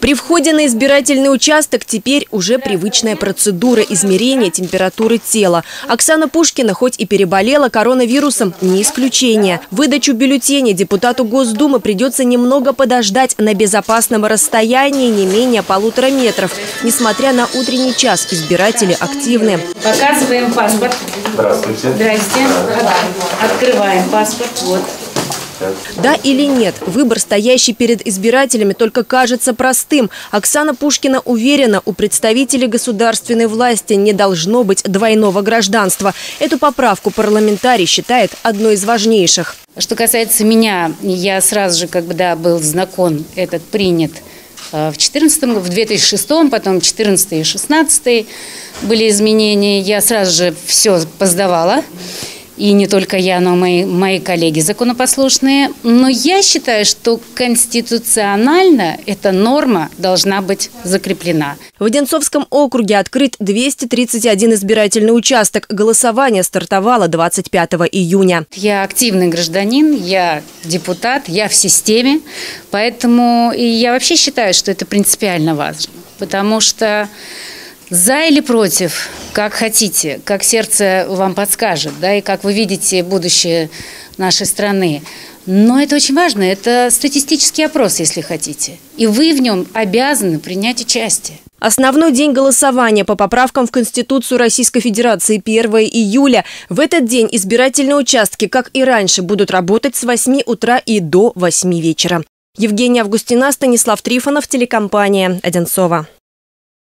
При входе на избирательный участок теперь уже привычная процедура измерения температуры тела. Оксана Пушкина хоть и переболела коронавирусом, не исключение. Выдачу бюллетеня депутату Госдумы придется немного подождать на безопасном расстоянии не менее полутора метров. Несмотря на утренний час, избиратели активны. Показываем паспорт. Здравствуйте. Здрасте. Открываем паспорт. Вот. Да или нет, выбор, стоящий перед избирателями, только кажется простым. Оксана Пушкина уверена, у представителей государственной власти не должно быть двойного гражданства. Эту поправку парламентарий считает одной из важнейших. Что касается меня, я сразу же, когда был знаком этот принят э, в 14 в 2006, потом 14 и 16 были изменения, я сразу же все поздавала. И не только я, но и мои, мои коллеги законопослушные. Но я считаю, что конституционально эта норма должна быть закреплена. В Одинцовском округе открыт 231 избирательный участок. Голосование стартовало 25 июня. Я активный гражданин, я депутат, я в системе. Поэтому и я вообще считаю, что это принципиально важно. Потому что за или против, как хотите, как сердце вам подскажет, да, и как вы видите будущее нашей страны. Но это очень важно, это статистический опрос, если хотите. И вы в нем обязаны принять участие. Основной день голосования по поправкам в Конституцию Российской Федерации 1 июля. В этот день избирательные участки, как и раньше, будут работать с 8 утра и до 8 вечера. Евгения Августина, Станислав Трифонов, телекомпания «Одинцова».